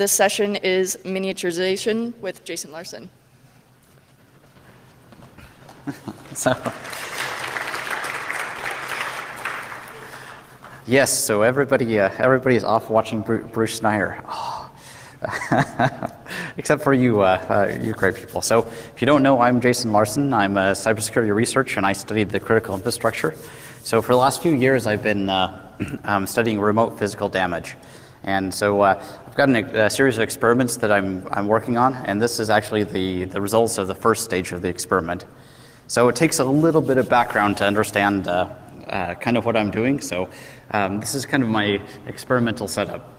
This session is miniaturization with Jason Larson. so, yes, so everybody, uh, is off watching Bruce Schneier. Oh. Except for you, uh, uh, you great people. So, if you don't know, I'm Jason Larson. I'm a cybersecurity researcher, and I studied the critical infrastructure. So, for the last few years, I've been uh, um, studying remote physical damage. And so uh, I've got an, a series of experiments that I'm, I'm working on, and this is actually the, the results of the first stage of the experiment. So it takes a little bit of background to understand uh, uh, kind of what I'm doing. So um, this is kind of my experimental setup.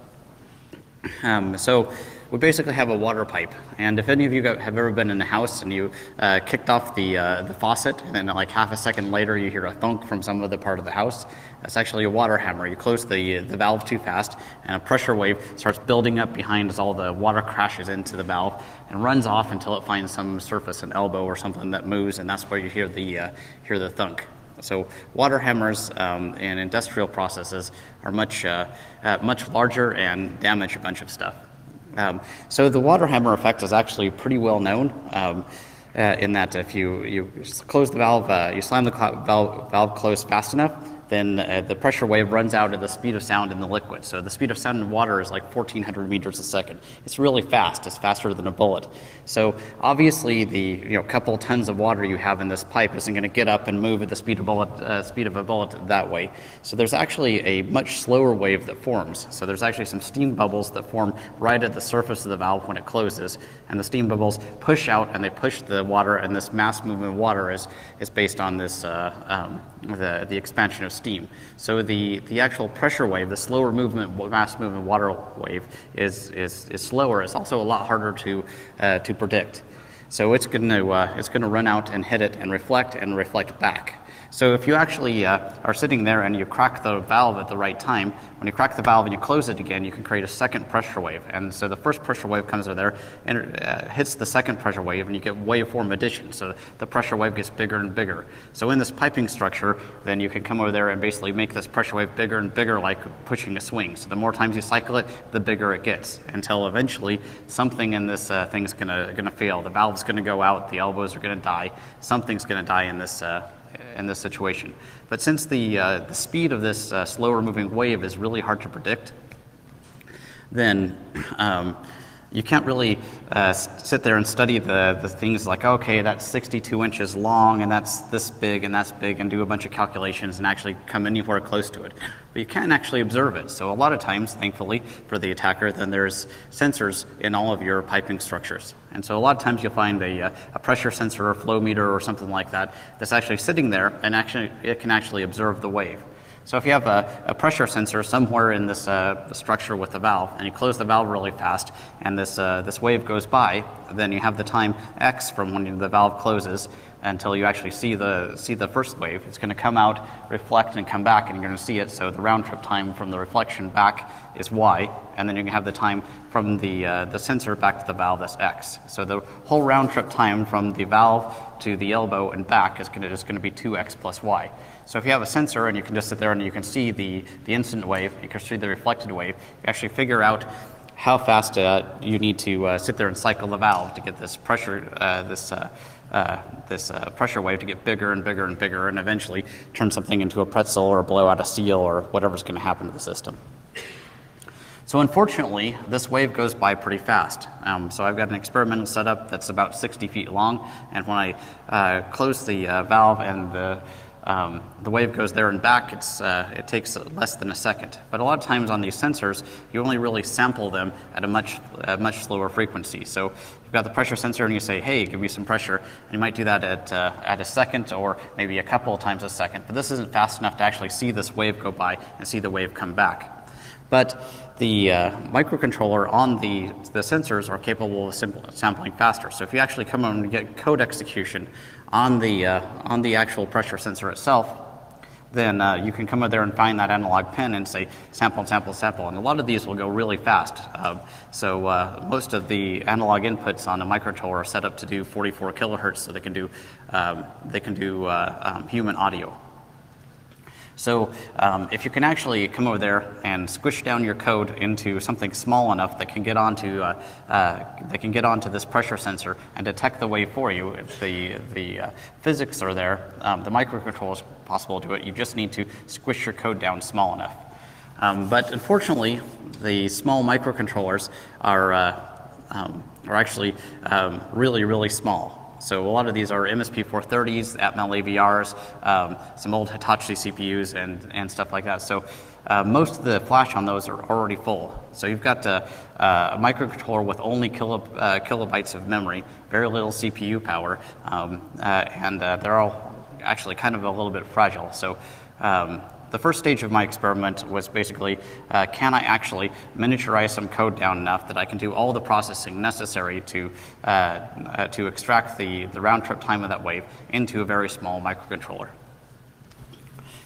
Um, so we basically have a water pipe. And if any of you have ever been in a house and you uh, kicked off the, uh, the faucet, and then like half a second later you hear a thunk from some other part of the house, that's actually a water hammer. You close the, the valve too fast, and a pressure wave starts building up behind as all the water crashes into the valve and runs off until it finds some surface, an elbow or something that moves, and that's where you hear the, uh, hear the thunk. So water hammers um, in industrial processes are much, uh, uh, much larger and damage a bunch of stuff. Um, so the water hammer effect is actually pretty well known um, uh, in that if you, you close the valve, uh, you slam the valve, valve closed fast enough, then uh, the pressure wave runs out at the speed of sound in the liquid. So the speed of sound in water is like 1400 meters a second. It's really fast. It's faster than a bullet. So obviously the you know couple tons of water you have in this pipe isn't going to get up and move at the speed of, bullet, uh, speed of a bullet that way. So there's actually a much slower wave that forms. So there's actually some steam bubbles that form right at the surface of the valve when it closes. And the steam bubbles push out and they push the water and this mass movement of water is, is based on this uh, um, the, the expansion of steam. So the, the actual pressure wave, the slower movement, mass movement water wave is, is, is slower. It's also a lot harder to, uh, to predict. So it's going to uh, it's going to run out and hit it and reflect and reflect back. So if you actually uh, are sitting there and you crack the valve at the right time, when you crack the valve and you close it again, you can create a second pressure wave. And so the first pressure wave comes over there and uh, hits the second pressure wave and you get waveform addition. So the pressure wave gets bigger and bigger. So in this piping structure, then you can come over there and basically make this pressure wave bigger and bigger like pushing a swing. So the more times you cycle it, the bigger it gets until eventually something in this uh, thing's gonna, gonna fail. The valve's gonna go out, the elbows are gonna die, something's gonna die in this uh, in this situation. But since the, uh, the speed of this uh, slower moving wave is really hard to predict, then um, you can't really uh, sit there and study the, the things like, okay, that's 62 inches long and that's this big and that's big and do a bunch of calculations and actually come anywhere close to it. But you can't actually observe it. So a lot of times, thankfully, for the attacker, then there's sensors in all of your piping structures. And so a lot of times you'll find a, uh, a pressure sensor or flow meter or something like that that's actually sitting there and actually it can actually observe the wave. So if you have a, a pressure sensor somewhere in this uh, structure with the valve, and you close the valve really fast, and this, uh, this wave goes by, then you have the time x from when the valve closes until you actually see the, see the first wave. It's going to come out, reflect, and come back, and you're going to see it. So the round trip time from the reflection back is y, and then going to have the time from the, uh, the sensor back to the valve that's x. So the whole round trip time from the valve to the elbow and back is going to, is going to be 2x plus y. So if you have a sensor and you can just sit there and you can see the, the incident wave, you can see the reflected wave, you actually figure out how fast uh, you need to uh, sit there and cycle the valve to get this pressure, uh, this, uh, uh, this uh, pressure wave to get bigger and bigger and bigger and eventually turn something into a pretzel or blow out a seal or whatever's going to happen to the system. So unfortunately, this wave goes by pretty fast. Um, so I've got an experimental setup that's about 60 feet long, and when I close the valve and the um, the wave goes there and back, it's, uh, it takes less than a second. But a lot of times on these sensors, you only really sample them at a much, a much slower frequency. So you've got the pressure sensor and you say, hey, give me some pressure. And you might do that at, uh, at a second or maybe a couple of times a second. But this isn't fast enough to actually see this wave go by and see the wave come back. But the uh, microcontroller on the, the sensors are capable of sampling faster. So if you actually come on and get code execution on the, uh, on the actual pressure sensor itself, then uh, you can come over there and find that analog pin and say sample, sample, sample. And a lot of these will go really fast. Uh, so uh, most of the analog inputs on a microcontroller are set up to do 44 kilohertz, so they can do, um, they can do uh, um, human audio. So um, if you can actually come over there and squish down your code into something small enough that can get onto uh, uh, that can get onto this pressure sensor and detect the wave for you, if the the uh, physics are there, um, the microcontroller is possible to do it. You just need to squish your code down small enough. Um, but unfortunately, the small microcontrollers are uh, um, are actually um, really really small. So a lot of these are MSP430s, Atmel AVRs, um, some old Hitachi CPUs, and, and stuff like that. So uh, most of the flash on those are already full. So you've got a, a microcontroller with only kilo, uh, kilobytes of memory, very little CPU power, um, uh, and uh, they're all actually kind of a little bit fragile. So um, the first stage of my experiment was basically, uh, can I actually miniaturize some code down enough that I can do all the processing necessary to, uh, uh, to extract the, the round trip time of that wave into a very small microcontroller.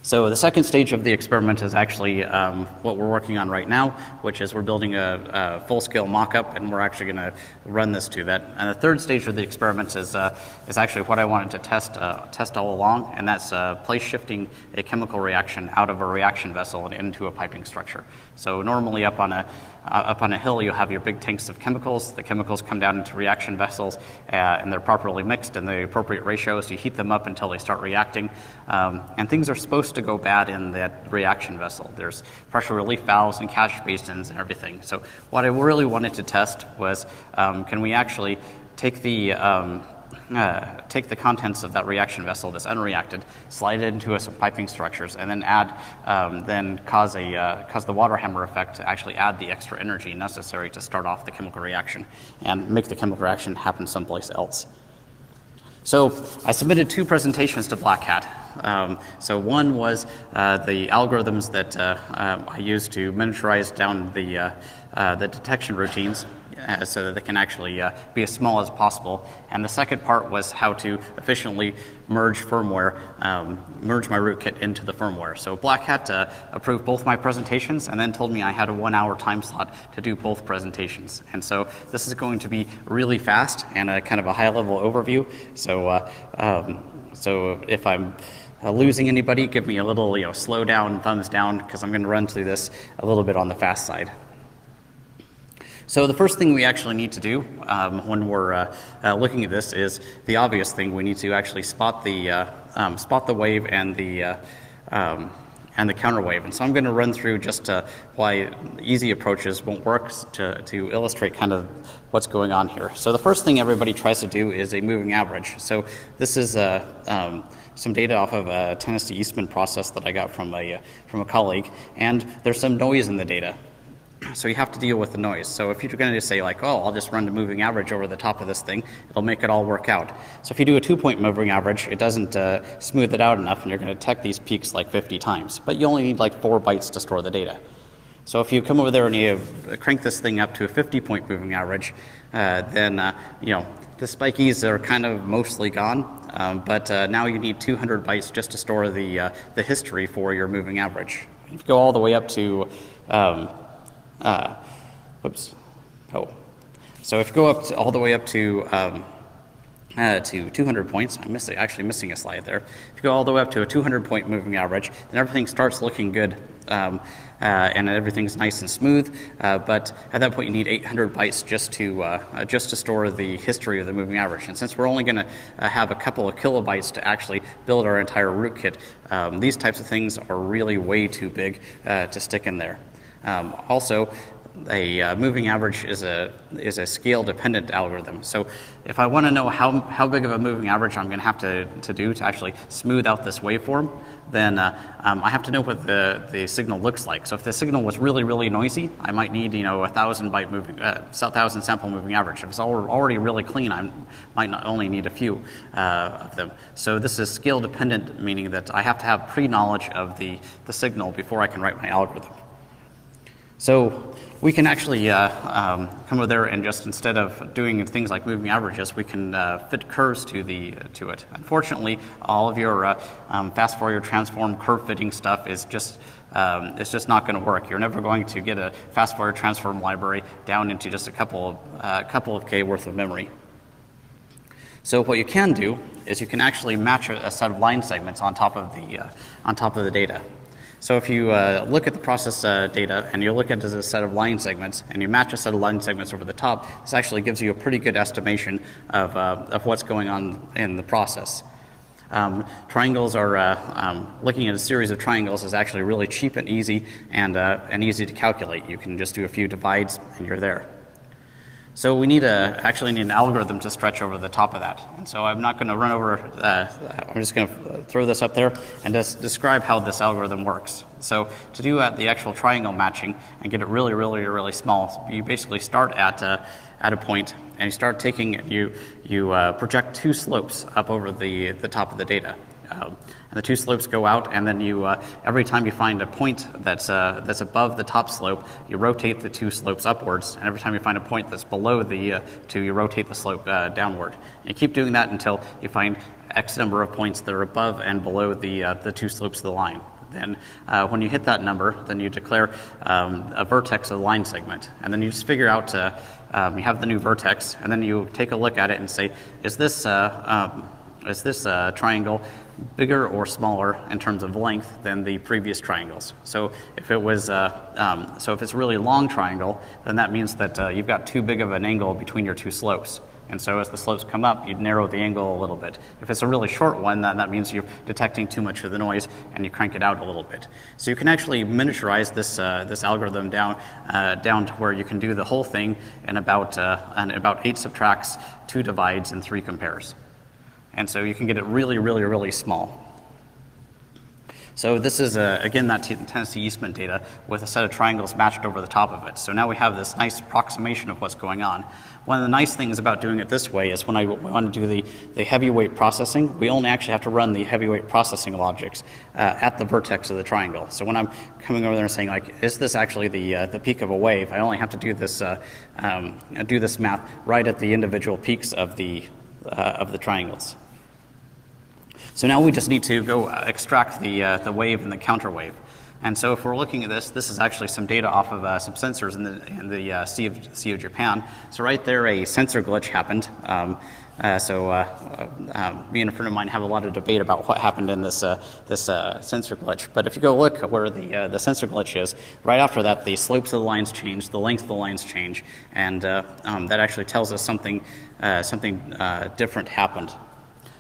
So the second stage of the experiment is actually um, what we're working on right now, which is we're building a, a full-scale mock-up, and we're actually going to run this to that. And the third stage of the experiment is uh, is actually what I wanted to test uh, test all along, and that's uh, place shifting a chemical reaction out of a reaction vessel and into a piping structure. So normally up on a uh, up on a hill, you have your big tanks of chemicals. The chemicals come down into reaction vessels, uh, and they're properly mixed in the appropriate ratios. You heat them up until they start reacting, um, and things are supposed to go bad in that reaction vessel. There's pressure relief valves and catch basins and everything. So what I really wanted to test was, um, can we actually take the um, uh, take the contents of that reaction vessel that's unreacted, slide it into some piping structures, and then add, um, then cause a uh, cause the water hammer effect to actually add the extra energy necessary to start off the chemical reaction and make the chemical reaction happen someplace else. So I submitted two presentations to Black Hat. Um, so one was uh, the algorithms that uh, uh, I used to miniaturize down the, uh, uh, the detection routines so that they can actually be as small as possible. And the second part was how to efficiently merge firmware, um, merge my rootkit into the firmware. So Black Hat uh, approved both my presentations and then told me I had a one hour time slot to do both presentations. And so this is going to be really fast and a kind of a high level overview. So, uh, um, so if I'm uh, losing anybody, give me a little, you know, slow down, thumbs down, because I'm going to run through this a little bit on the fast side. So the first thing we actually need to do um, when we're uh, uh, looking at this is the obvious thing. We need to actually spot the uh, um, spot the wave and the uh, um, and the counter wave. And so I'm going to run through just uh, why easy approaches won't work to, to illustrate kind of what's going on here. So the first thing everybody tries to do is a moving average. So this is a um, some data off of a Tennessee Eastman process that I got from a, from a colleague, and there's some noise in the data. So you have to deal with the noise. So if you're going to say like, oh, I'll just run the moving average over the top of this thing, it'll make it all work out. So if you do a two-point moving average, it doesn't uh, smooth it out enough, and you're going to detect these peaks like 50 times. But you only need like four bytes to store the data. So if you come over there and you crank this thing up to a 50-point moving average, uh, then uh, you know the spikies are kind of mostly gone. Um, but uh, now you need 200 bytes just to store the uh, the history for your moving average. If you go all the way up to um, uh, whoops. Oh. So if you go up to, all the way up to um, uh, to 200 points, I'm missing, actually missing a slide there. If you go all the way up to a 200 point moving average, then everything starts looking good um, uh, and everything's nice and smooth. Uh, but at that point, you need 800 bytes just to uh, uh, just to store the history of the moving average. And since we're only going to uh, have a couple of kilobytes to actually build our entire rootkit, um, these types of things are really way too big to stick in there. Um, also, a uh, moving average is a is a scale dependent algorithm. So if I want to know how how big of a moving average I'm going to have to to do to actually smooth out this waveform, then uh, um, I have to know what the the signal looks like. So if the signal was really really noisy, I might need you know a thousand byte moving uh, thousand sample moving average. If it's already really clean, I might not only need a few uh, of them. So this is scale dependent, meaning that I have to have pre knowledge of the the signal before I can write my algorithm. So we can actually uh, um, come over there and just instead of doing things like moving averages, we can uh, fit curves to the to it. Unfortunately, all of your uh, um, fast Fourier transform curve fitting stuff is just um, it's just not going to work. You're never going to get a fast Fourier transform library down into just a couple of uh, couple of k worth of memory. So what you can do is you can actually match a, set of line segments on top of the, uh, on top of the data. So if you uh, look at the process uh, data and you look at a set of line segments and you match a set of line segments over the top, this actually gives you a pretty good estimation of, uh, of what's going on in the process. Um, triangles are, uh, um, looking at a series of triangles is actually really cheap and easy and, uh, and easy to calculate. You can just do a few divides and you're there. So we need a, actually need an algorithm to stretch over the top of that. And so I'm not going to run over, uh, I'm just going to throw this up there and just describe how this algorithm works. So to do uh, the actual triangle matching and get it really, really, really small, you basically start at, uh, at a point and you start taking, you, you uh, project two slopes up over the, the top of the data. Um, the two slopes go out, and then you, uh, every time you find a point that's, uh, that's above the top slope, you rotate the two slopes upwards, and every time you find a point that's below the uh, two, you rotate the slope uh, downward. And you keep doing that until you find X number of points that are above and below the, uh, the two slopes of the line. Then uh, when you hit that number, then you declare um, a vertex of the line segment. And then you just figure out, um, you have the new vertex, and then you take a look at it and say, is this, um, is this triangle bigger or smaller in terms of length than the previous triangles. So if it was, uh, um, so if it's really long triangle, then that means that uh, you've got too big of an angle between your two slopes. And so as the slopes come up, you'd narrow the angle a little bit. If it's a really short one, then that means you're detecting too much of the noise and you crank it out a little bit. So you can actually miniaturize this, uh, this algorithm down, uh, down to where you can do the whole thing in about, uh, in about eight subtracts, two divides, and three compares. And so you can get it really, really, really small. So this is, uh, again, that Tennessee Eastman data with a set of triangles matched over the top of it. So now we have this nice approximation of what's going on. One of the nice things about doing it this way is when I want to do the, the heavyweight processing, we only actually have to run the heavyweight processing logics uh, at the vertex of the triangle. So when I'm coming over there and saying like, is this actually the, uh, the peak of a wave, I only have to do this, uh, um, do this math right at the individual peaks of the, uh, of the triangles. So now we just need to go uh, extract the, uh, the wave and the counter wave. And so if we're looking at this, this is actually some data off of uh, some sensors in the, in the uh, sea, of, sea of Japan. So right there, a sensor glitch happened. Um, uh, so uh, um, me and a friend of mine have a lot of debate about what happened in this, this sensor glitch. But if you go look where the, the sensor glitch is, right after that, the slopes of the lines change, the length of the lines change, and um, that actually tells us something, something different happened.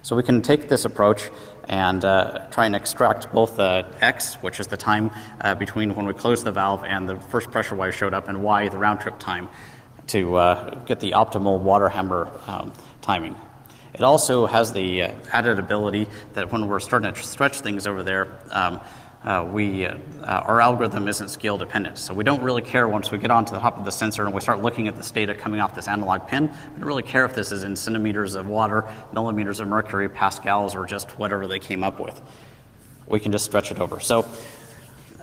So we can take this approach and uh, try and extract both the x, which is the time uh, between when we closed the valve and the first pressure wave showed up, and y, the round trip time, to uh, get the optimal water hammer um, timing. It also has the uh, added ability that when we're starting to stretch things over there, um, uh, we, uh, our algorithm isn't scale dependent. So we don't really care once we get onto the top of the sensor and we start looking at this data coming off this analog pin. We don't really care if this is in centimeters of water, millimeters of mercury, pascals, or just whatever they came up with. We can just stretch it over. So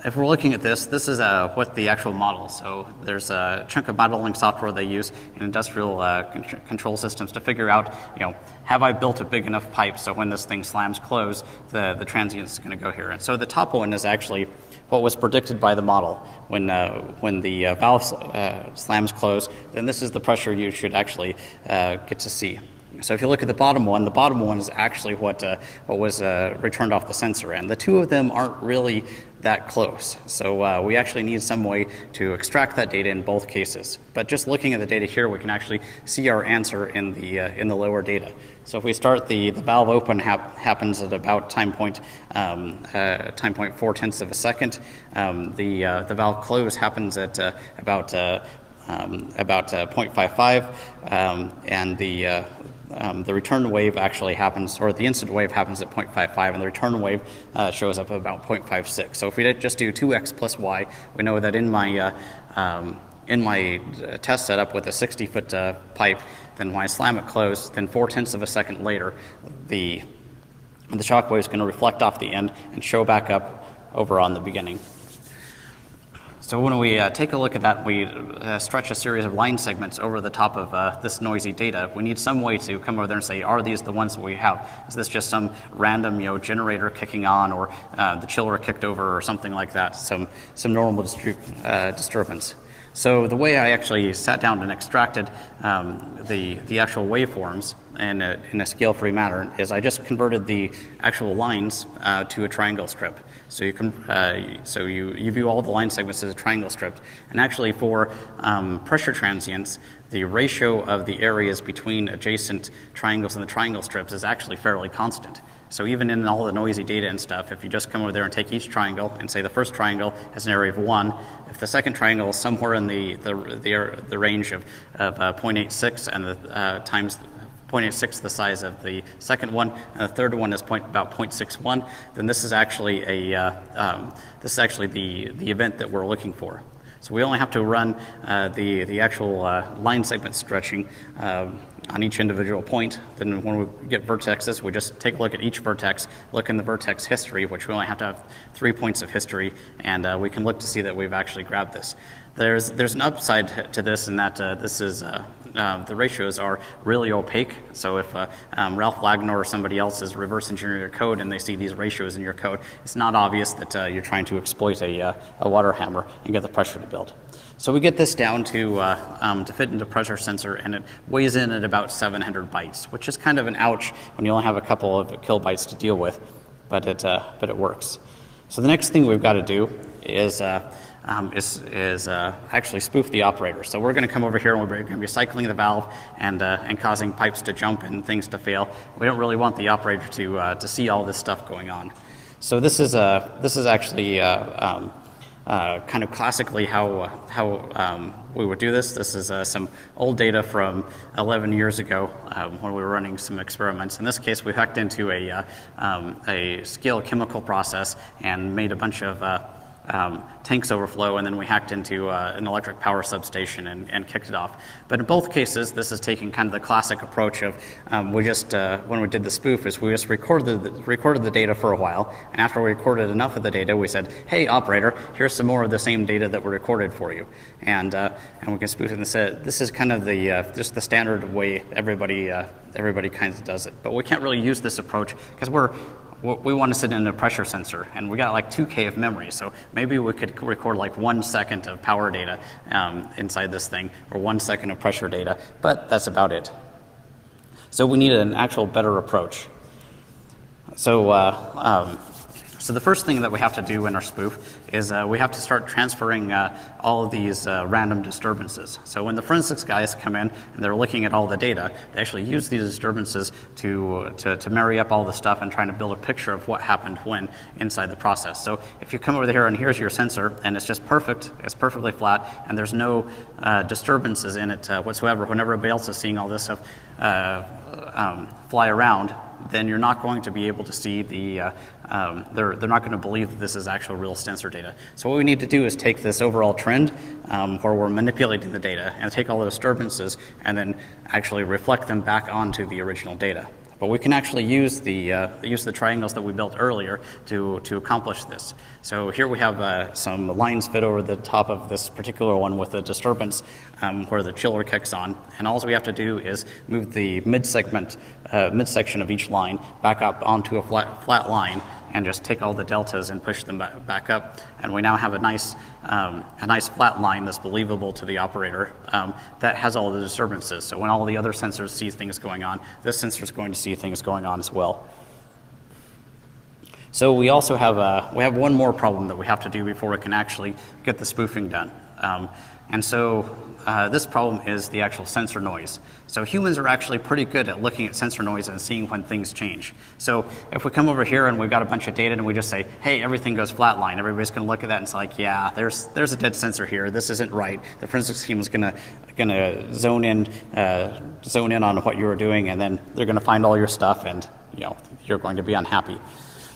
if we're looking at this, this is uh, what the actual model. So there's a chunk of modeling software they use in industrial uh, con control systems to figure out, you know, have I built a big enough pipe so when this thing slams closed, the, the transient is going to go here. And so the top one is actually what was predicted by the model. When, uh, when the uh, valve uh, slams close, then this is the pressure you should actually uh, get to see. So if you look at the bottom one, the bottom one is actually what, uh, what was uh, returned off the sensor end. The two of them aren't really that close. So uh, we actually need some way to extract that data in both cases. But just looking at the data here, we can actually see our answer in the, uh, in the lower data. So if we start the, the valve open hap happens at about time point, um, uh, time point four tenths of a second. Um, the, uh, the valve close happens at uh, about uh, um, about uh, 0.55, um, and the um, the return wave actually happens, or the incident wave happens at 0.55, and the return wave uh, shows up at about 0.56. So if we just do 2x plus y, we know that in my uh, um, in my uh, test setup with a 60 foot uh, pipe, then when I slam it closed, then four tenths of a second later, the the shock wave is going to reflect off the end and show back up over on the beginning. So when we uh, take a look at that, we uh, stretch a series of line segments over the top of uh, this noisy data. We need some way to come over there and say, are these the ones that we have? Is this just some random, you know, generator kicking on, or uh, the chiller kicked over, or something like that? Some some normal uh, disturbance. So the way I actually sat down and extracted um, the, the actual waveforms in a, in a scale-free manner is I just converted the actual lines uh, to a triangle strip. So you can, uh, so you, you view all the line segments as a triangle strip. And actually for um, pressure transients, the ratio of the areas between adjacent triangles and the triangle strips is actually fairly constant. So even in all the noisy data and stuff, if you just come over there and take each triangle and say the first triangle has an area of one, if the second triangle is somewhere in the, the, the, the range of, of uh, 0.86 and the uh, times 0.86 the size of the second one, and the third one is point, about 0.61, then this is actually a uh, um, this is actually the the event that we're looking for. So we only have to run uh, the the actual uh, line segment stretching um, on each individual point. Then when we get vertexes, we just take a look at each vertex, look in the vertex history, which we only have to have three points of history, and uh, we can look to see that we've actually grabbed this. There's, there's an upside to this in that uh, this is, uh, uh, the ratios are really opaque. So if uh, um, Ralph Wagner or somebody else is reverse engineering your code and they see these ratios in your code, it's not obvious that uh, you're trying to exploit a, uh, a water hammer and get the pressure to build. So we get this down to, uh, um, to fit into pressure sensor and it weighs in at about 700 bytes, which is kind of an ouch when you only have a couple of kilobytes to deal with, but it, uh, but it works. So the next thing we've got to do is, uh, um, is, is uh, actually spoof the operator. So we're going to come over here and we're going to be cycling the valve and, uh, and causing pipes to jump and things to fail. We don't really want the operator to, uh, to see all this stuff going on. So this is, uh, this is actually um, uh, kind of classically how, how um, we would do this. This is uh, some old data from 11 years ago um, when we were running some experiments. In this case, we hacked into a, uh, um, a scale chemical process and made a bunch of uh, um, tanks overflow, and then we hacked into uh, an electric power substation and, and, kicked it off. But in both cases, this is taking kind of the classic approach of um, we just, uh, when we did the spoof, is we just recorded the, recorded the data for a while, and after we recorded enough of the data, we said, hey, operator, here's some more of the same data that we recorded for you. And, uh, and we can spoof it and say, this is kind of the, uh, just the standard way everybody, uh, everybody kind of does it. But we can't really use this approach because we're, we want to sit in a pressure sensor and we got like 2K of memory. So maybe we could record like one second of power data um, inside this thing or one second of pressure data, but that's about it. So we need an actual better approach. So uh, um, so the first thing that we have to do in our spoof is uh, we have to start transferring uh, all of these uh, random disturbances. So when the forensics guys come in and they're looking at all the data, they actually use these disturbances to, to, to marry up all the stuff and trying to build a picture of what happened when inside the process. So if you come over here and here's your sensor and it's just perfect, it's perfectly flat, and there's no uh, disturbances in it uh, whatsoever, when everybody else is seeing all this stuff uh, um, fly around, then you're not going to be able to see the, uh, um, they're, they're not going to believe that this is actual real sensor data. So what we need to do is take this overall trend um, where we're manipulating the data and take all the disturbances and then actually reflect them back onto the original data. But we can actually use the, uh, use the triangles that we built earlier to, to accomplish this. So here we have uh, some lines fit over the top of this particular one with a disturbance um, where the chiller kicks on. And all we have to do is move the mid-segment, uh, mid-section of each line back up onto a flat, flat line and just take all the deltas and push them back up. And we now have a nice, um, a nice flat line that's believable to the operator um, that has all the disturbances. So when all the other sensors see things going on, this sensor is going to see things going on as well. So we also have, a, we have one more problem that we have to do before we can actually get the spoofing done. Um, and so uh, this problem is the actual sensor noise. So humans are actually pretty good at looking at sensor noise and seeing when things change. So if we come over here and we've got a bunch of data and we just say, hey, everything goes flatline, everybody's going to look at that and it's like, yeah, there's, there's a dead sensor here. This isn't right. The forensic team is going to going to zone in uh, zone in on what you were doing, and then they're going to find all your stuff, and you know you're going to be unhappy.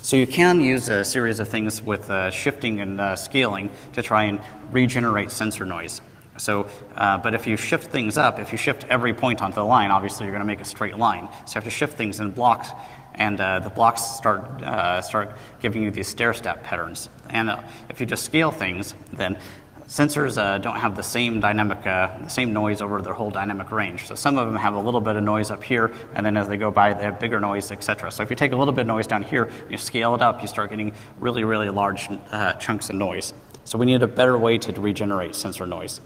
So you can use a series of things with uh, shifting and uh, scaling to try and regenerate sensor noise. So, uh, but if you shift things up, if you shift every point onto the line, obviously you're going to make a straight line. So you have to shift things in blocks, and uh, the blocks start uh, start giving you these stair step patterns. And uh, if you just scale things, then sensors uh, don't have the same dynamic, uh, the same noise over their whole dynamic range. So some of them have a little bit of noise up here, and then as they go by, they have bigger noise, etc. So if you take a little bit of noise down here, you scale it up, you start getting really, really large chunks of noise. So we need a better way to regenerate sensor noise.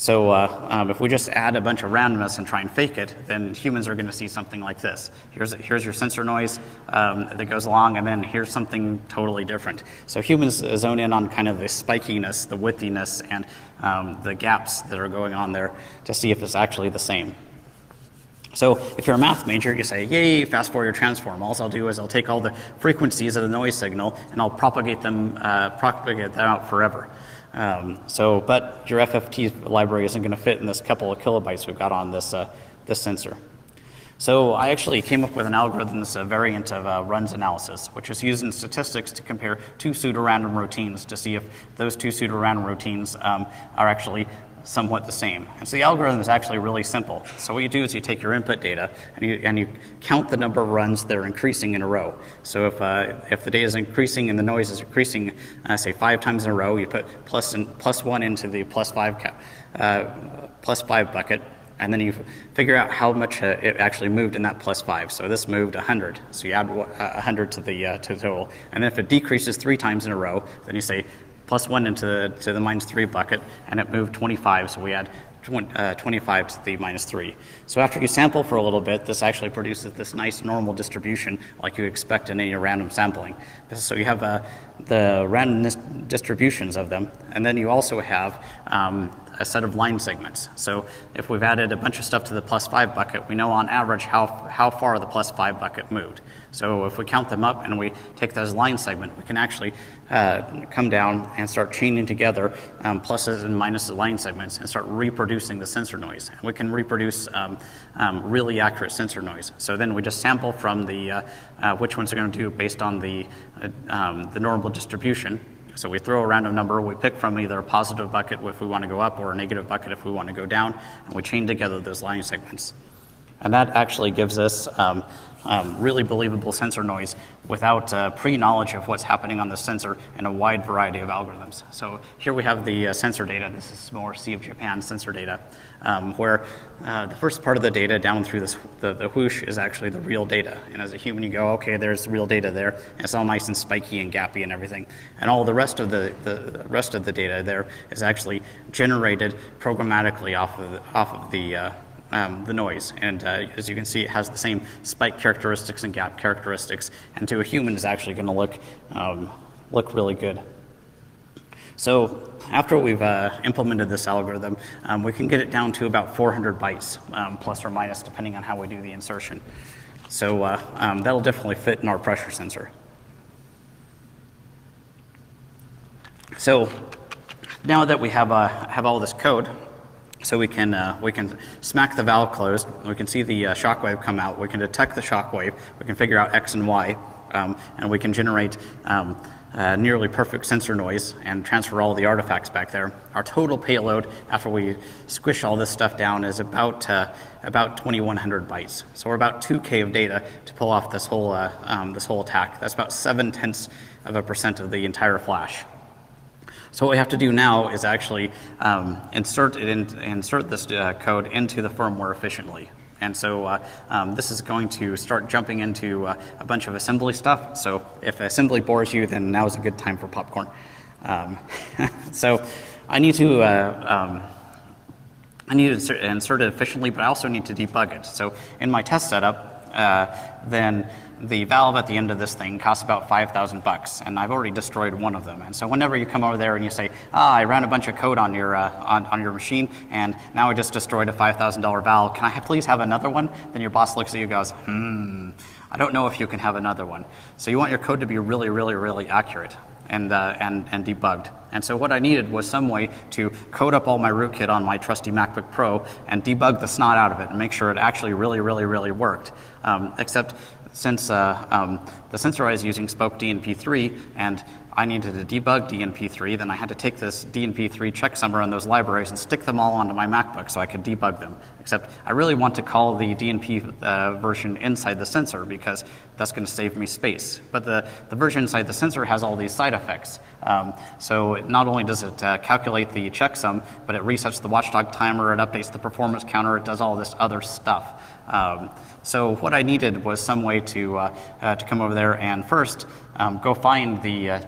So uh, um, if we just add a bunch of randomness and try and fake it, then humans are going to see something like this. Here's, here's your sensor noise um, that goes along, and then here's something totally different. So humans zone in on kind of the spikiness, the widthiness, and um, the gaps that are going on there to see if it's actually the same. So if you're a math major, you say, yay, fast Fourier transform. All I'll do is I'll take all the frequencies of the noise signal and I'll propagate them, uh, propagate them out forever. Um, so, but your FFT library isn't going to fit in this couple of kilobytes we've got on this, uh, this sensor. So I actually came up with an algorithm that's a variant of uh, runs analysis, which is used in statistics to compare two pseudorandom routines to see if those two pseudorandom routines um, are actually somewhat the same. And so the algorithm is actually really simple. So what you do is you take your input data and you, and you count the number of runs that are increasing in a row. So if, uh, if the data is increasing and the noise is increasing, uh, say five times in a row, you put plus, in, plus one into the plus five, uh, plus five bucket, and then you figure out how much uh, it actually moved in that plus five. So this moved 100. So you add 100 to the, uh, to the total. And then if it decreases three times in a row, then you say plus one into the, to the minus three bucket, and it moved 25, so we add uh, 25 to the minus three. So after you sample for a little bit, this actually produces this nice normal distribution like you expect in any random sampling. So you have uh, the random distributions of them, and then you also have um, a set of line segments. So if we've added a bunch of stuff to the plus five bucket, we know on average how, how far the plus five bucket moved. So if we count them up and we take those line segment, we can actually uh, come down and start chaining together um, pluses and minuses line segments and start reproducing the sensor noise. And we can reproduce um, um, really accurate sensor noise. So then we just sample from the uh, uh, which ones are going to do based on the uh, um, the normal distribution. So we throw a random number, we pick from either a positive bucket if we want to go up or a negative bucket if we want to go down, and we chain together those line segments. And that actually gives us um, um, really believable sensor noise without uh, pre-knowledge of what's happening on the sensor in a wide variety of algorithms. So here we have the uh, sensor data. This is more Sea of Japan sensor data, um, where uh, the first part of the data down through this, the, the whoosh is actually the real data. And as a human, you go, okay, there's real data there. And it's all nice and spiky and gappy and everything. And all the rest of the, the rest of the data there is actually generated programmatically off of the, off of the uh, um, the noise. And uh, as you can see, it has the same spike characteristics and gap characteristics. And to a human, is actually going to look um, look really good. So after we've uh, implemented this algorithm, um, we can get it down to about 400 bytes, um, plus or minus, depending on how we do the insertion. So uh, um, that'll definitely fit in our pressure sensor. So now that we have, uh, have all this code, so we can, uh, we can smack the valve closed, we can see the uh, shock wave come out, we can detect the shock wave, we can figure out X and Y, um, and we can generate um, uh, nearly perfect sensor noise and transfer all the artifacts back there. Our total payload after we squish all this stuff down is about, uh, about 2100 bytes. So we're about 2K of data to pull off this whole, uh, um, this whole attack. That's about 7 tenths of a percent of the entire flash. So what we have to do now is actually um, insert, it in, insert this uh, code into the firmware efficiently. And so uh, um, this is going to start jumping into uh, a bunch of assembly stuff. So if assembly bores you, then now is a good time for popcorn. Um, so I need to uh, um, I need to insert, it efficiently, but I also need to debug it. So in my test setup, then the valve at the end of this thing costs about 5,000 bucks, and I've already destroyed one of them. And so whenever you come over there and you say, ah, I ran a bunch of code on your, uh, on, on your machine, and now I just destroyed a $5,000 valve, can I please have another one? Then your boss looks at you and goes, hmm, I don't know if you can have another one. So you want your code to be really, really, really accurate and, uh, and, and debugged. And so what I needed was some way to code up all my rootkit on my trusty MacBook Pro and debug the snot out of it and make sure it actually really, really, really worked. Um, except since uh, um, the sensor I was using spoke DNP3 and I needed to debug DNP3, then I had to take this DNP3 checksummer and those libraries and stick them all onto my MacBook so I could debug them. Except I really want to call the DNP uh, version inside the sensor because that's going to save me space. But the, the version inside the sensor has all these side effects. Um, so not only does it uh, calculate the checksum, but it resets the watchdog timer, it updates the performance counter, it does all this other stuff. Um, so what I needed was some way to, uh, uh, to come over there and first um, go find the, uh,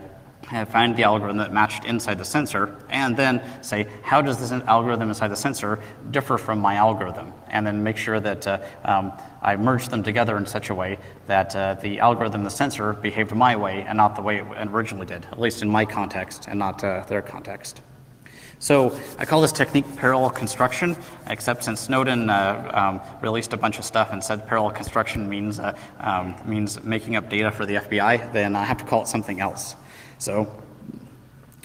find the algorithm that matched inside the sensor, and then say, how does this algorithm inside the sensor differ from my algorithm? And then make sure that uh, um, I merge them together in such a way that uh, the algorithm the sensor behaved my way and not the way it originally did, at least in my context and not uh, their context. So I call this technique parallel construction, except since Snowden uh, um, released a bunch of stuff and said parallel construction means, uh, um, means making up data for the FBI, then I have to call it something else. So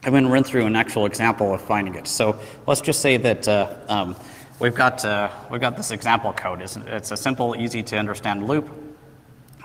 I'm going to run through an actual example of finding it. So let's just say that uh, um, we've, got, uh, we've got this example code. It's, it's a simple, easy to understand loop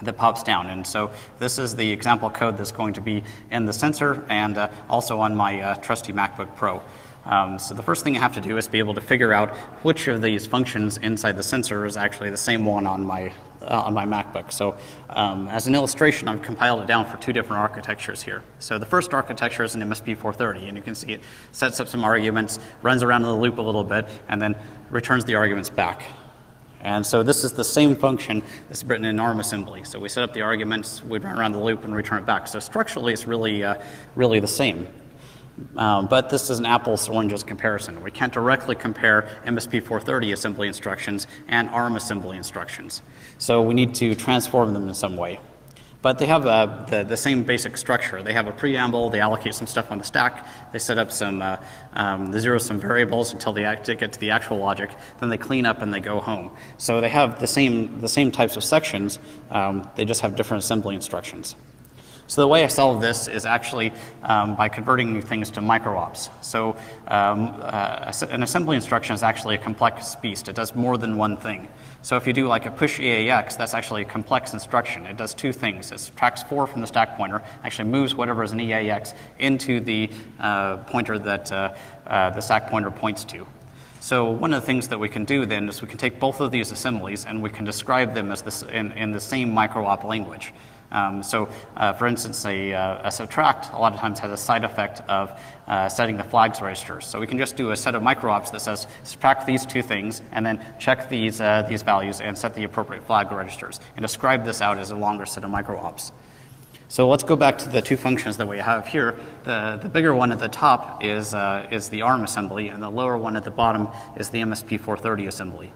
that pops down. And so this is the example code that's going to be in the sensor and uh, also on my uh, trusty MacBook Pro. Um, so the first thing I have to do is be able to figure out which of these functions inside the sensor is actually the same one on my uh, on my MacBook. So um, as an illustration, I've compiled it down for two different architectures here. So the first architecture is an MSP430, and you can see it sets up some arguments, runs around in the loop a little bit, and then returns the arguments back. And so this is the same function that's written in ARM assembly. So we set up the arguments, we run around the loop and return it back. So structurally, it's really, uh, really the same. Um, but this is an apples to oranges comparison. We can't directly compare MSP 430 assembly instructions and ARM assembly instructions. So we need to transform them in some way. But they have uh, the, the same basic structure. They have a preamble, they allocate some stuff on the stack, they set up some, uh, um, the zero sum variables until they get to the actual logic, then they clean up and they go home. So they have the same, the same types of sections, um, they just have different assembly instructions. So the way I solve this is actually um, by converting things to micro-ops. So um, uh, an assembly instruction is actually a complex beast. It does more than one thing. So if you do like a push EAX, that's actually a complex instruction. It does two things. It subtracts four from the stack pointer, actually moves whatever is an EAX into the uh, pointer that uh, uh, the stack pointer points to. So one of the things that we can do then is we can take both of these assemblies and we can describe them as this in, in the same micro-op language. Um, so uh, for instance, a, uh, a, subtract a lot of times has a side effect of uh, setting the flags registers. So we can just do a set of micro-ops that says subtract these two things and then check these, uh, these values and set the appropriate flag registers and describe this out as a longer set of micro-ops. So let's go back to the two functions that we have here. The, the bigger one at the top is, uh, is the ARM assembly and the lower one at the bottom is the MSP430 assembly.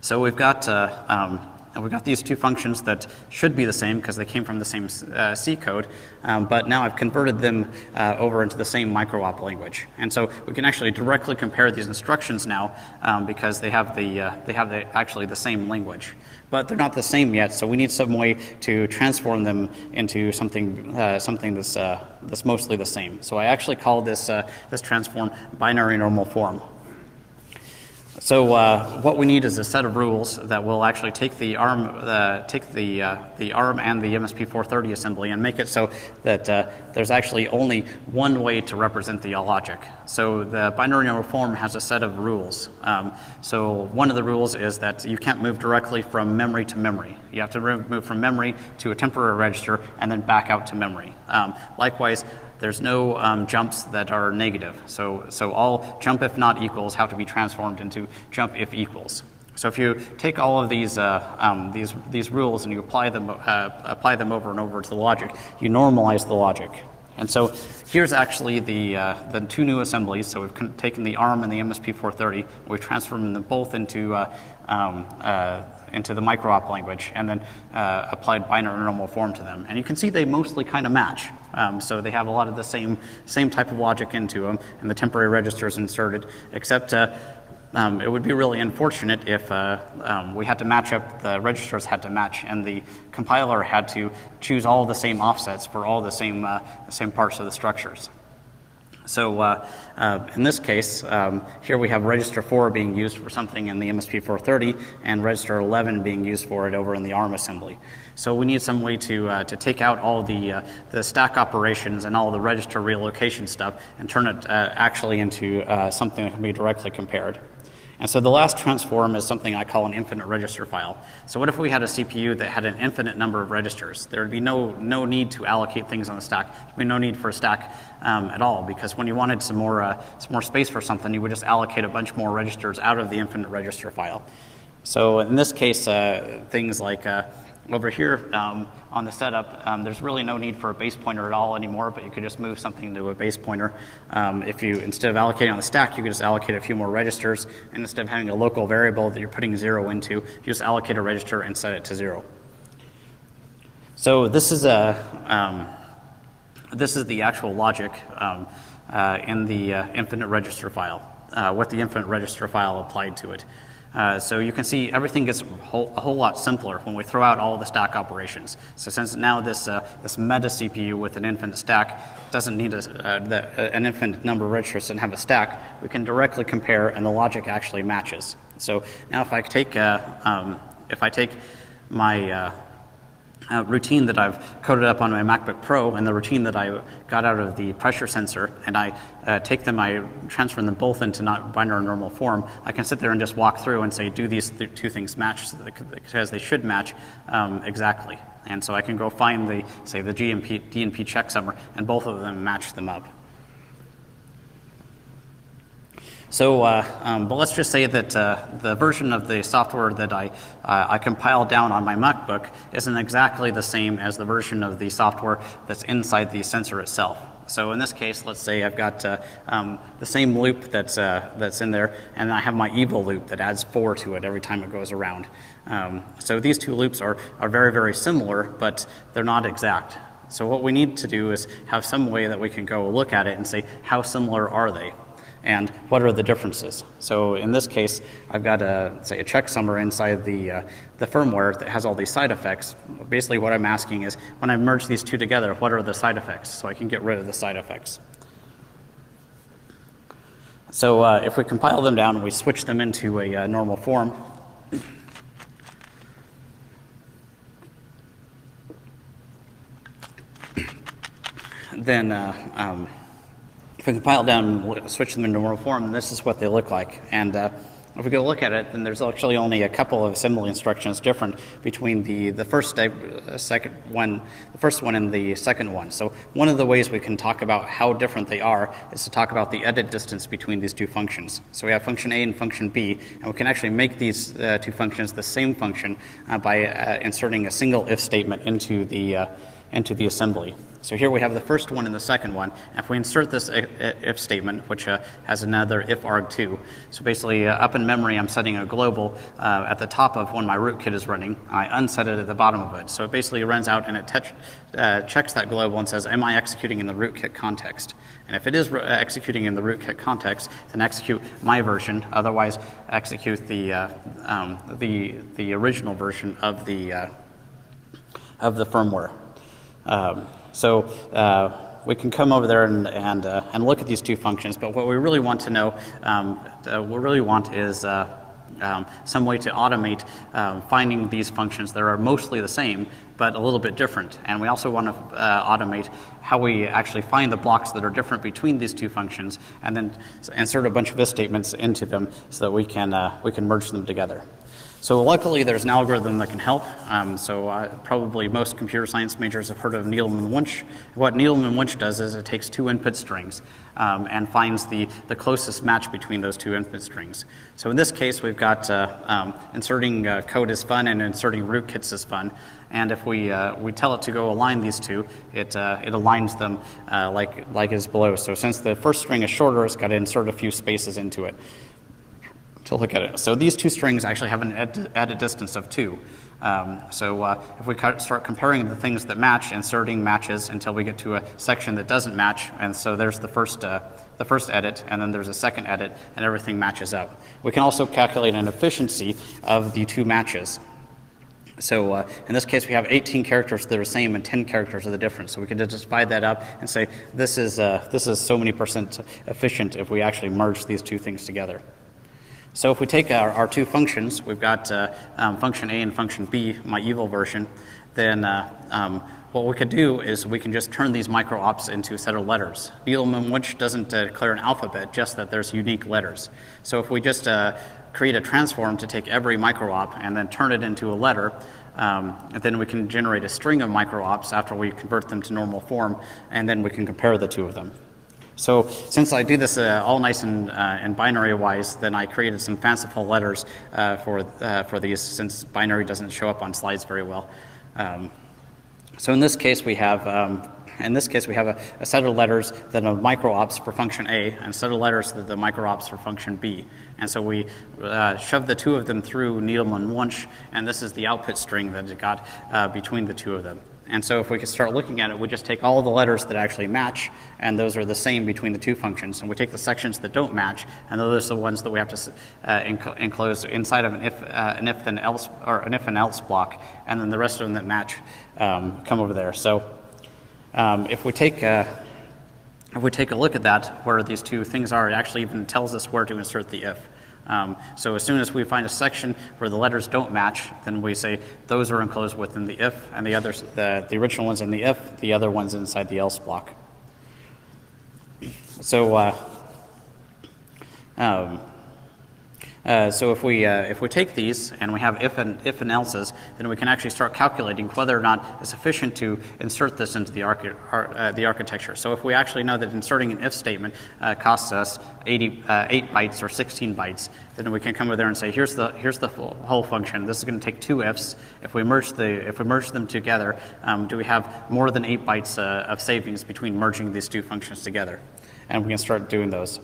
So we've got uh, um, and we've got these two functions that should be the same because they came from the same uh, C code, um, but now I've converted them uh, over into the same micro-op language. And so we can actually directly compare these instructions now um, because they have, the, uh, they have the, actually the same language. But they're not the same yet, so we need some way to transform them into something, uh, something that's, uh, that's mostly the same. So I actually call this, uh, this transform binary normal form. So uh, what we need is a set of rules that will actually take the ARM, uh, take the, uh, the ARM and the MSP430 assembly and make it so that uh, there's actually only one way to represent the logic. So the binary number form has a set of rules. Um, so one of the rules is that you can't move directly from memory to memory. You have to move from memory to a temporary register and then back out to memory. Um, likewise, there's no um, jumps that are negative. So, so all jump if not equals have to be transformed into jump if equals. So if you take all of these, uh, um, these, these rules and you apply them, uh, apply them over and over to the logic, you normalize the logic. And so here's actually the, uh, the two new assemblies. So we've taken the ARM and the MSP430, we've transformed them both into, uh, um, uh, into the micro-op language and then uh, applied binary normal form to them. And you can see they mostly kind of match. Um, so they have a lot of the same, same type of logic into them, and the temporary register is inserted, except uh, um, it would be really unfortunate if uh, um, we had to match up, the registers had to match, and the compiler had to choose all the same offsets for all the same, uh, same parts of the structures. So uh, uh, in this case, um, here we have register 4 being used for something in the MSP430 and register 11 being used for it over in the ARM assembly. So we need some way to, uh, to take out all the, uh, the stack operations and all the register relocation stuff and turn it uh, actually into uh, something that can be directly compared. And so the last transform is something I call an infinite register file. So what if we had a CPU that had an infinite number of registers? There would be no, no need to allocate things on the stack. There would be no need for a stack um, at all because when you wanted some more, uh, some more space for something, you would just allocate a bunch more registers out of the infinite register file. So in this case, uh, things like uh, over here um, on the setup, um, there's really no need for a base pointer at all anymore, but you could just move something to a base pointer. Um, if you, instead of allocating on the stack, you could just allocate a few more registers, and instead of having a local variable that you're putting zero into, you just allocate a register and set it to zero. So this is a, um, this is the actual logic um, uh, in the uh, infinite register file, uh, what the infinite register file applied to it. Uh, so you can see everything gets a whole, a whole, lot simpler when we throw out all the stack operations. So since now this, uh, this meta CPU with an infinite stack doesn't need a, uh, the, an infinite number of registers and have a stack, we can directly compare and the logic actually matches. So now if I take, um, if I take my uh, routine that I've coded up on my MacBook Pro and the routine that I got out of the pressure sensor, and I uh, take them, I transfer them both into not binary normal form, I can sit there and just walk through and say, do these th two things match, So because they should match um, exactly. And so I can go find the, say, the GMP, DNP checksummer, and both of them match them up. So, uh, um, but let's just say that uh, the version of the software that I, uh, I compiled down on my MacBook isn't exactly the same as the version of the software that's inside the sensor itself. So in this case, let's say I've got uh, um, the same loop that's, uh, that's in there, and I have my evil loop that adds four to it every time it goes around. Um, so these two loops are, are very, very similar, but they're not exact. So what we need to do is have some way that we can go look at it and say, how similar are they? And what are the differences. So in this case, I've got a, say, a checksummer inside the, uh, the firmware that has all these side effects. Basically what I'm asking is, when I merge these two together, what are the side effects? So I can get rid of the side effects. So uh, if we compile them down and we switch them into a uh, normal form, then uh, um, if we compile down switch them into normal form, this is what they look like. And uh, if we go look at it, then there's actually only a couple of assembly instructions different between the, the first uh, second one, the first one and the second one. So one of the ways we can talk about how different they are is to talk about the edit distance between these two functions. So we have function A and function B, and we can actually make these uh, two functions the same function uh, by uh, inserting a single if statement into the, uh, into the assembly. So here we have the first one and the second one. If we insert this if statement, which uh, has another if arg2, so basically uh, up in memory I'm setting a global uh, at the top of when my rootkit is running. I unset it at the bottom of it. So it basically runs out and it uh, checks that global and says, am I executing in the rootkit context? And if it is executing in the rootkit context, then execute my version. Otherwise, execute the, uh, um, the, the original version of the, uh, of the firmware. Um, so uh, we can come over there and, and, uh, and look at these two functions, but what we really want to know, um, what we really want is uh, um, some way to automate um, finding these functions that are mostly the same, but a little bit different. And we also want to uh, automate how we actually find the blocks that are different between these two functions, and then insert a bunch of if statements into them so that we can, uh, we can merge them together. So luckily there's an algorithm that can help. Um, so uh, probably most computer science majors have heard of Needleman-Wunsch. What Needleman-Wunsch does is it takes two input strings um, and finds the, the closest match between those two input strings. So in this case we've got uh, um, inserting uh, code is fun and inserting rootkits is fun. And if we, uh, we tell it to go align these two, it, uh, it aligns them uh, like, like is below. So since the first string is shorter, it's got to insert a few spaces into it to look at it. So these two strings actually have an added distance of two. Um, so uh, if we start comparing the things that match, inserting matches until we get to a section that doesn't match, and so there's the first, uh, the first edit, and then there's a second edit, and everything matches up. We can also calculate an efficiency of the two matches. So uh, in this case, we have 18 characters that are the same and 10 characters are the difference. So we can just divide that up and say this is, uh, this is so many percent efficient if we actually merge these two things together. So if we take our, our two functions, we've got uh, um, function A and function B, my evil version, then uh, um, what we could do is we can just turn these micro-ops into a set of letters. Needleman-Wunsch doesn't uh, declare an alphabet, just that there's unique letters. So if we just uh, create a transform to take every micro-op and then turn it into a letter, um, then we can generate a string of micro-ops after we convert them to normal form, and then we can compare the two of them. So since I do this uh, all nice and, uh, and binary wise, then I created some fanciful letters uh, for, uh, for these since binary doesn't show up on slides very well. Um, so in this case, we have um, in this case we have a, a, set of letters that are micro-ops for function A and a set of letters that are the micro-ops for function B. And so we uh, shove the two of them through Needleman Wunsch, and this is the output string that it got uh, between the two of them. And so if we could start looking at it, we just take all the letters that actually match, and those are the same between the two functions. And we take the sections that don't match, and those are the ones that we have to uh, enclose inside of an if, uh, an if then else or an if and else block, and then the rest of them that match um, come over there. So um, if we take uh, if we take a look at that, where these two things are, it actually even tells us where to insert the if. Um, so as soon as we find a section where the letters don't match, then we say those are enclosed within the if, and the others, the, the original one's in the if, the other one's inside the else block. So uh, um, uh, so if we, uh, if we take these and we have if and, if and else's, then we can actually start calculating whether or not it's efficient to insert this into the, archi uh, the architecture. So if we actually know that inserting an if statement uh, costs us 80, uh, 8 bytes or 16 bytes, then we can come over there and say, here's the, here's the whole function. This is going to take two ifs. If we merge, the, if we merge them together, um, do we have more than 8 bytes of savings between merging these two functions together? And we can start doing those.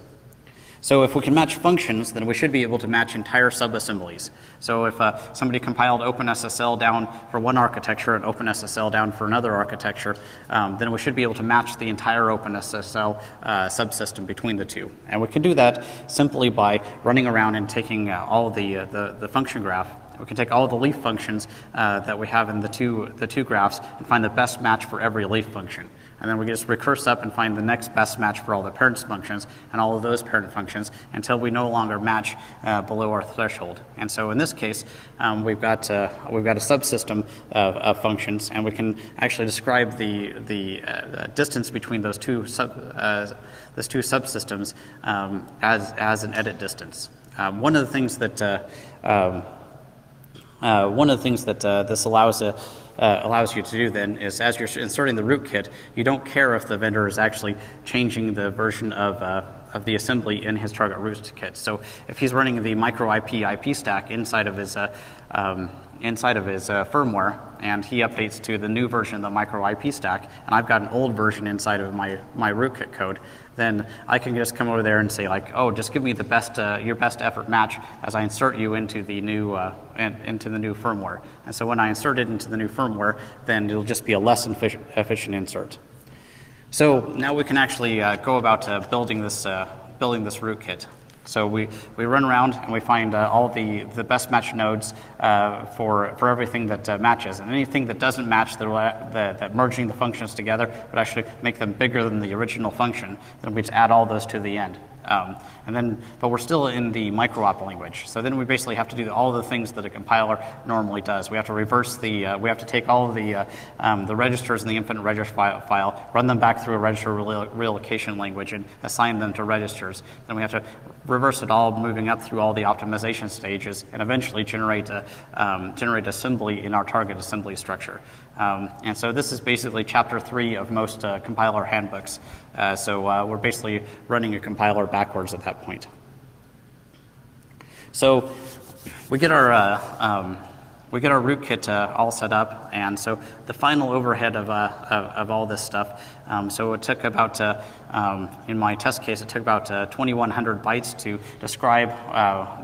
So if we can match functions, then we should be able to match entire subassemblies. So if uh, somebody compiled OpenSSL down for one architecture and OpenSSL down for another architecture, um, then we should be able to match the entire OpenSSL uh, subsystem between the two. And we can do that simply by running around and taking uh, all the, uh, the, the function graph we can take all the leaf functions uh, that we have in the two, the two graphs and find the best match for every leaf function. And then we just recurse up and find the next best match for all the parents functions and all of those parent functions until we no longer match uh, below our threshold. And so in this case, um, we've, got, uh, we've got a subsystem of, of, functions, and we can actually describe the, the uh, distance between those two, sub, uh, those two subsystems um, as, as an edit distance. Um, one of the things that uh, um, uh, one of the things that this allows uh, allows you to do then is as you're inserting the rootkit, you don't care if the vendor is actually changing the version of, uh, of the assembly in his target rootkit. So if he's running the micro IP IP stack inside of his, uh, um, inside of his uh, firmware and he updates to the new version of the micro IP stack and I've got an old version inside of my, my rootkit code, then I can just come over there and say like, oh, just give me the best, uh, your best effort match as I insert you into the new, uh, in, into the new firmware. And so when I insert it into the new firmware, then it'll just be a less efficient, insert. So now we can actually uh, go about uh, building this, uh, building this rootkit. So we, we run around and we find uh, all the, the best match nodes uh, for, for everything that uh, matches. And anything that doesn't match, the, the, that merging the functions together would actually make them bigger than the original function. Then we just add all those to the end. Um, and then, but we're still in the micro-op language. So then we basically have to do all the things that a compiler normally does. We have to reverse the, uh, we have to take all of the, uh, um, the registers in the infinite register file, file, run them back through a register relocation language and assign them to registers. Then we have to reverse it all, moving up through all the optimization stages, and eventually generate a, um, generate assembly in our target assembly structure. Um, and so this is basically chapter three of most uh, compiler handbooks. Uh, so uh, we're basically running a compiler backwards at that point. So we get our uh, um, we get our rootkit uh, all set up, and so the final overhead of, uh, of, of, all this stuff, um, so it took about, uh, um, in my test case, it took about 2,100 bytes to describe,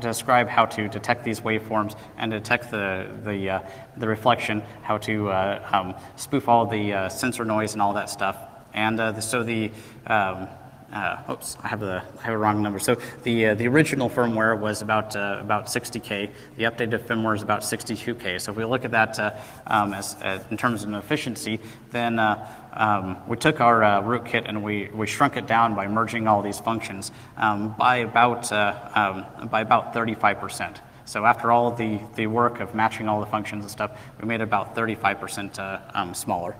describe how to detect these waveforms and detect the, the, the reflection, how to um, spoof all the sensor noise and all that stuff. And uh, so the, um, uh, oops, I have the I have a wrong number. So the uh, the original firmware was about uh, about 60k. The updated firmware is about 62k. So if we look at that uh, um, as, uh, in terms of efficiency, then um, we took our rootkit and we, we shrunk it down by merging all these functions um, by about um, by about 35 percent. So after all the, the work of matching all the functions and stuff, we made about 35% um, smaller.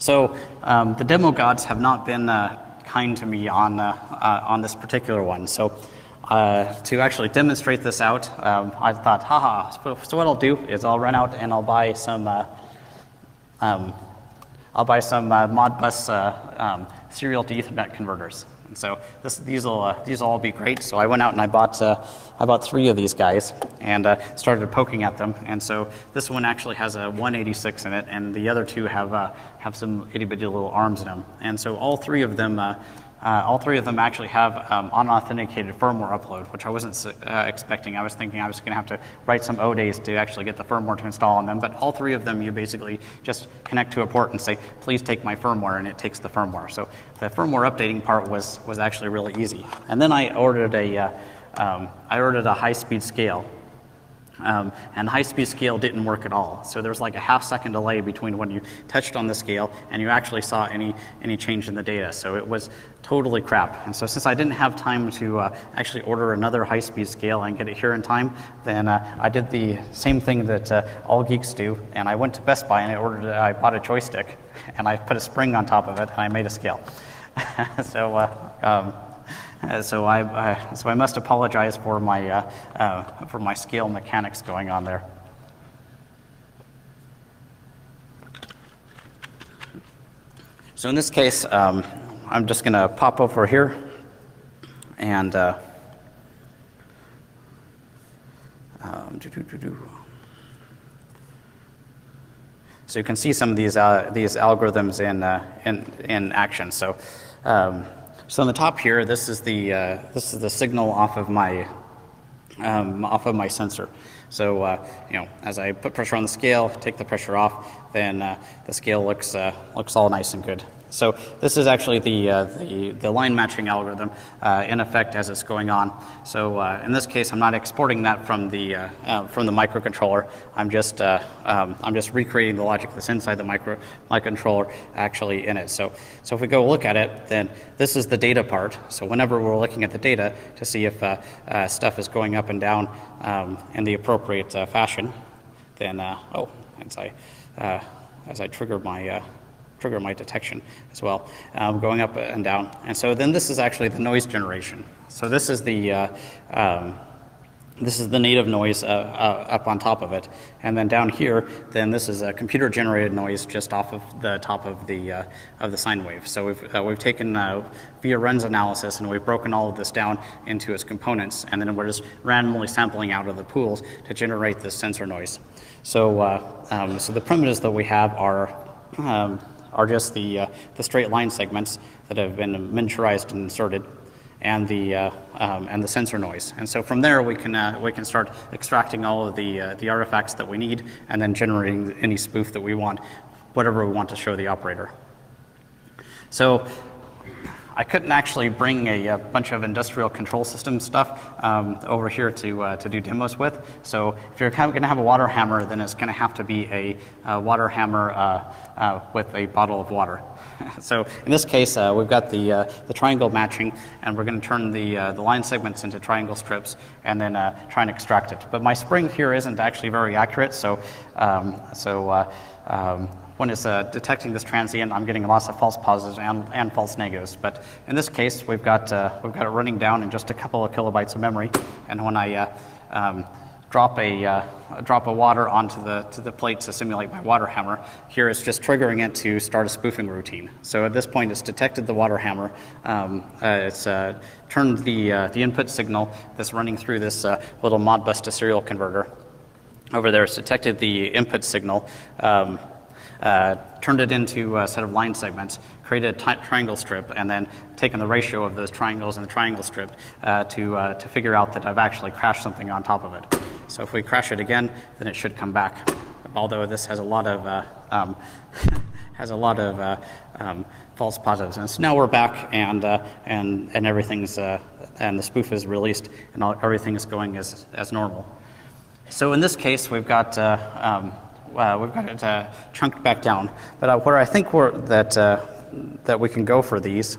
So um, the demo gods have not been uh, kind to me on, uh, uh, on this particular one. So uh, to actually demonstrate this out, um, I thought, haha, so what I'll do is I'll run out and I'll buy some, uh, um, I'll buy some uh, Modbus um, serial to Ethernet converters. And so this, these will these all be great. So I went out and I bought I bought three of these guys and started poking at them. And so this one actually has a 186 in it, and the other two have have some itty bitty little arms in them. And so all three of them. Uh, uh, all three of them actually have um, unauthenticated firmware upload, which I wasn't uh, expecting. I was thinking I was going to have to write some O days to actually get the firmware to install on them. But all three of them, you basically just connect to a port and say, please take my firmware, and it takes the firmware. So the firmware updating part was, was actually really easy. And then I ordered a, uh, um, I ordered a high-speed scale. Um, and the high-speed scale didn't work at all. So there was like a half second delay between when you touched on the scale and you actually saw any, any change in the data. So it was totally crap. And so since I didn't have time to uh, actually order another high-speed scale and get it here in time, then uh, I did the same thing that uh, all geeks do. And I went to Best Buy and I ordered, I bought a joystick and I put a spring on top of it and I made a scale. so uh, um, uh, so I, uh, so I must apologize for my, uh, uh, for my scale mechanics going on there. So in this case, um, I'm just going to pop over here and uh, um, doo -doo -doo so you can see some of these, uh, these algorithms in, in, in action. So um, so on the top here, this is the, uh, this is the signal off of my, um, off of my sensor. So, uh, you know, as I put pressure on the scale, take the pressure off, then uh, the scale looks, uh, looks all nice and good. So this is actually the, uh, the, the, line matching algorithm uh, in effect as it's going on. So uh, in this case, I'm not exporting that from the, uh, uh, from the microcontroller. I'm just, uh, um, I'm just recreating the logic that's inside the micro, microcontroller actually in it. So, so if we go look at it, then this is the data part. So whenever we're looking at the data to see if stuff is going up and down um, in the appropriate fashion, then, oh, as I, as I trigger my trigger my detection as well, um, going up and down. And so then this is actually the noise generation. So this is the uh, um, this is the native noise uh, uh, up on top of it. And then down here, then this is a computer generated noise just off of the top of the, uh, of the sine wave. So we've, uh, we've taken uh, via RENNS analysis and we've broken all of this down into its components. And then we're just randomly sampling out of the pools to generate this sensor noise. So, uh, um, so the primitives that we have are um, are just the, uh, the straight line segments that have been miniaturized and inserted and the, uh, um, and the sensor noise. And so from there, we can, uh, we can start extracting all of the, uh, the artifacts that we need and then generating any spoof that we want, whatever we want to show the operator. So I couldn't actually bring a, a, bunch of industrial control system stuff um, over here to, uh, to do demos with. So if you're going to have a water hammer, then it's going to have to be a, a water hammer uh, uh, with a bottle of water. so in this case, uh, we've got the, uh, the triangle matching, and we're going to turn the, uh, the line segments into triangle strips and then try and extract it. But my spring here isn't actually very accurate, so, um, so um, when it's uh, detecting this transient, I'm getting lots of false positives and, and false negatives. But in this case, we've got, uh, we've got it running down in just a couple of kilobytes of memory. And when I uh, um, drop, a, uh, drop a water onto the, to the plate to simulate my water hammer, here it's just triggering it to start a spoofing routine. So at this point, it's detected the water hammer. Um, uh, it's uh, turned the, the input signal that's running through this little Modbus to serial converter over there. It's detected the input signal. Um, uh, turned it into a set of line segments, created a triangle strip, and then taken the ratio of those triangles and the triangle strip uh, to, uh, to figure out that I've actually crashed something on top of it. So if we crash it again, then it should come back. Although this has a lot of, uh, um, has a lot of uh, um, false positives. And so now we're back and, uh, and, and everything's, and the spoof is released and all, everything is going as, as normal. So in this case, we've got um, uh, we've got it uh, chunked back down. But uh, where I think we're, that, uh, that we can go for these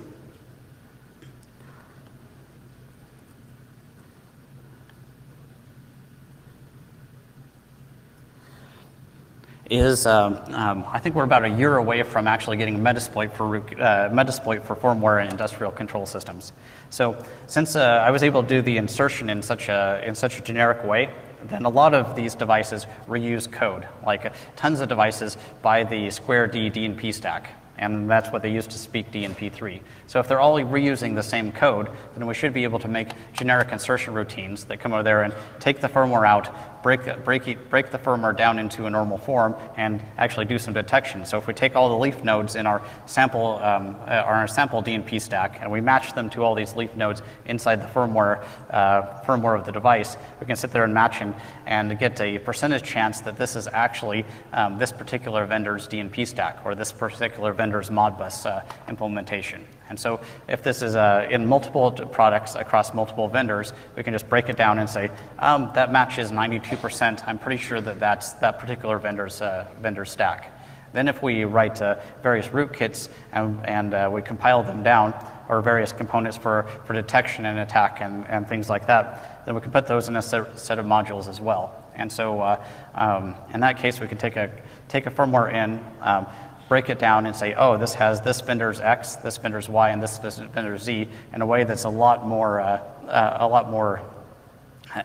is um, um, I think we're about a year away from actually getting Metasploit for, uh, Metasploit for firmware and industrial control systems. So since uh, I was able to do the insertion in such a, in such a generic way, then a lot of these devices reuse code. Like tons of devices buy the Square D DNP stack. and that's what they use to speak DNP3. So if they're all reusing the same code, then we should be able to make generic insertion routines that come over there and take the firmware out, break, break, it- break the firmware down into a normal form, and actually do some detection. So if we take all the leaf nodes in our sample, um, uh, our sample DNP stack, and we match them to all these leaf nodes inside the firmware, uh, firmware of the device, we can sit there and match and, and get a percentage chance that this is actually um, this particular vendor's DNP stack or this particular vendor's Modbus uh, implementation. And so if this is uh, in multiple products across multiple vendors, we can just break it down and say, um, that matches 92%. I'm pretty sure that that's that particular vendor's, uh, vendor stack. Then if we write uh, various rootkits and, and uh, we compile them down, or various components for, for detection and attack and, and things like that, then we can put those in a set, set of modules as well. And so uh, um, in that case, we can take a, take a firmware in, um, break it down and say, oh, this has this vendor's X, this vendor's Y, and this vendor's Z in a way that's a lot more, uh, uh, a lot more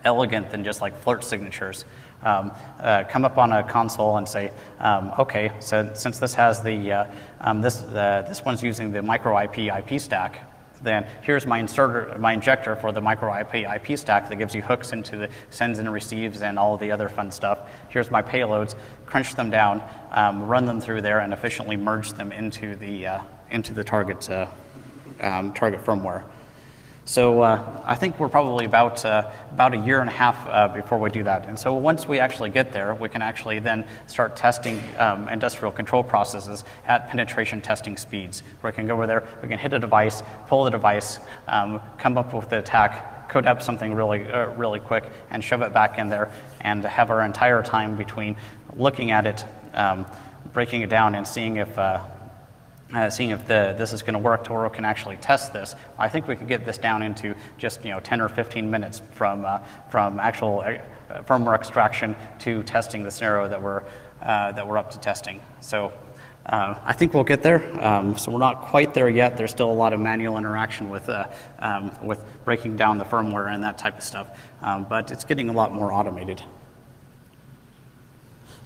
elegant than just like flirt signatures. Um, uh, come up on a console and say, um, okay, so since this has the, uh, um, this, uh, this one's using the micro IP IP stack, then here's my inserter, my injector for the micro IP IP stack that gives you hooks into the sends and receives and all the other fun stuff. Here's my payloads, crunch them down, um, run them through there, and efficiently merge them into the, uh, into the target, uh, um, target firmware. So uh, I think we're probably about, uh, about a year and a half uh, before we do that. And so once we actually get there, we can actually then start testing um, industrial control processes at penetration testing speeds. Where we can go over there, we can hit a device, pull the device, um, come up with the attack, code up something really, uh, really quick, and shove it back in there, and have our entire time between looking at it, um, breaking it down, and seeing if uh, seeing if the, this is going to work Toro can actually test this. I think we could get this down into just you know 10 or 15 minutes from, uh, from actual uh, firmware extraction to testing the scenario that we're, uh, that we're up to testing. So uh, I think we'll get there. Um, so we're not quite there yet. There's still a lot of manual interaction with, uh, um, with breaking down the firmware and that type of stuff. Um, but it's getting a lot more automated.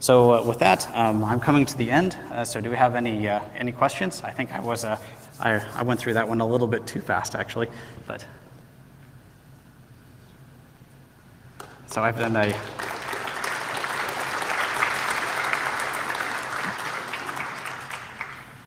So uh, with that, um, I'm coming to the end. Uh, so do we have any uh, any questions? I think I was uh, I, I went through that one a little bit too fast actually, but so I've done a